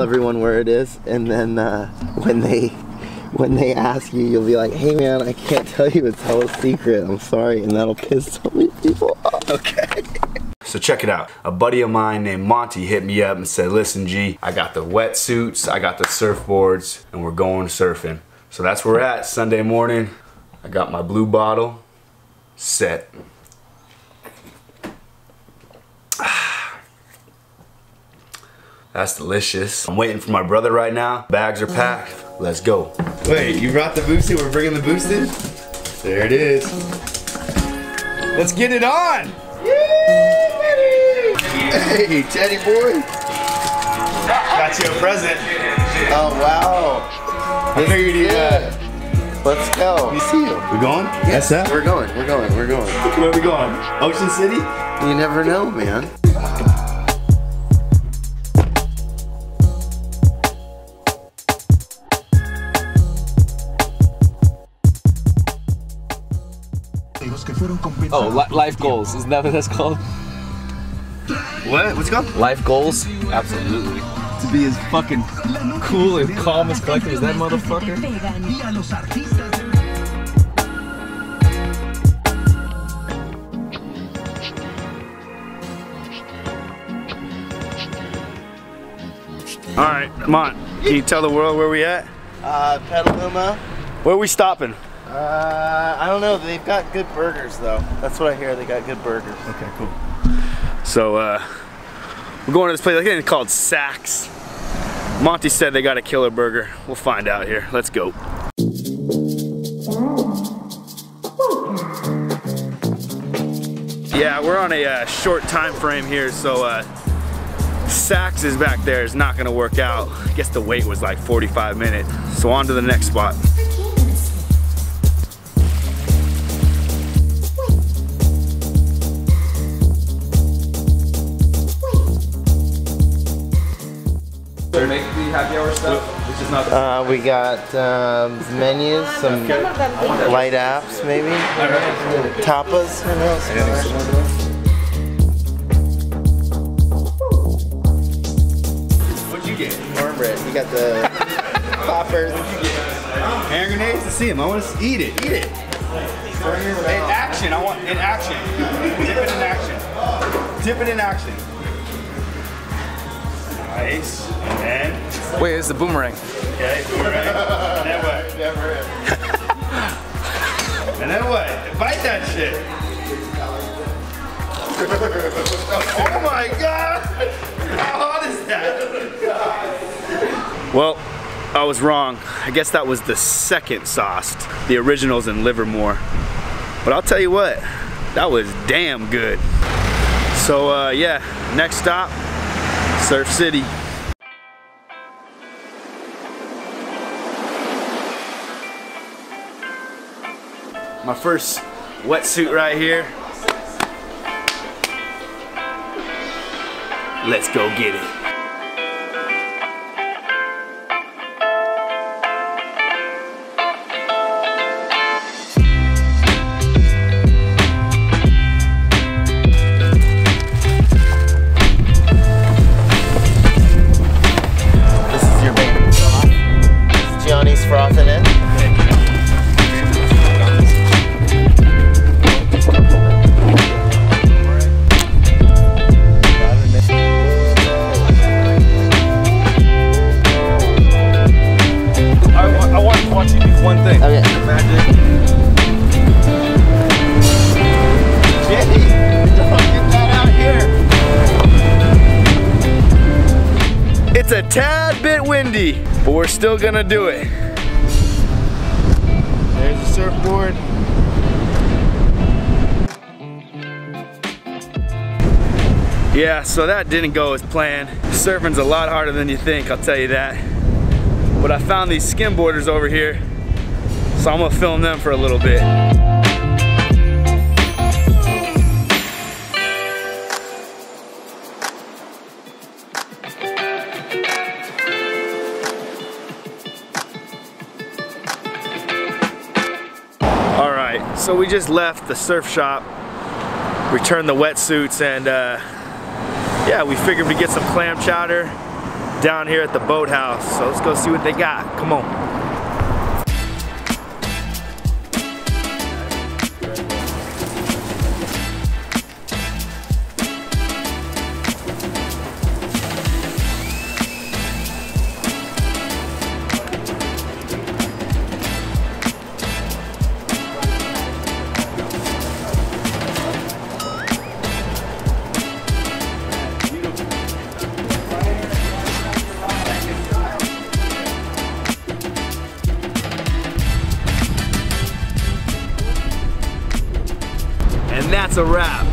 everyone where it is, and then uh, when they when they ask you, you'll be like, "Hey man, I can't tell you. It's hella secret. I'm sorry," and that'll piss so many people off. Okay. So check it out. A buddy of mine named Monty hit me up and said, listen G, I got the wetsuits, I got the surfboards, and we're going surfing. So that's where we're at, Sunday morning. I got my blue bottle set. That's delicious. I'm waiting for my brother right now. Bags are packed. Let's go. Wait, you brought the boosted? We're bringing the boosted? There it is. Let's get it on! Hey, Teddy boy. Got you a present. Oh wow. I figured you, uh, Let's go. you see you. We're going? Yes, sir. We're going. We're going. We're going. Where are we going? Ocean City? You never know, man. Oh, li life goals. Isn't that what that's called? What? What's it called? Life goals? Absolutely. To be as fucking cool and calm as collected as that motherfucker. All right, come on. Can you tell the world where we at? Uh, Petaluma. Where we stopping? Uh, I don't know. They've got good burgers though. That's what I hear. They got good burgers. Okay, cool. So, uh, we're going to this place, I think it's called Saks. Monty said they got a killer burger. We'll find out here. Let's go. Yeah, we're on a uh, short time frame here, so uh, Saks is back there. It's not gonna work out. I guess the wait was like 45 minutes. So on to the next spot. The stuff. Which is not Uh, we got um, menus, some light apps maybe, tapas. Who knows? What'd you get? Cornbread. You got the poppers. Hand grenades to see them. I want to eat it. Eat it. In action. I want in action. Dip it in action. Dip it in action. Nice. And then, Wait, it's the boomerang. okay, boomerang. And then what? Never And then what? Bite that shit. oh my god! How hot is that? Well, I was wrong. I guess that was the second sauced. The original's in Livermore. But I'll tell you what, that was damn good. So uh, yeah, next stop, Surf City. My first wetsuit right here. Let's go get it. Is Johnny's frothing it. I, wa- I want to watch you do one thing. Okay. Magic. Get that out here. It's a tad bit windy, but we're still gonna do it. Surfboard. Yeah, so that didn't go as planned. Surfing's a lot harder than you think, I'll tell you that. But I found these skimboarders over here, so I'm gonna film them for a little bit. Right, so we just left the surf shop, returned the wetsuits, and uh, yeah, we figured we'd get some clam chowder, down here at the boathouse. So let's go see what they got. Come on. That's a wrap.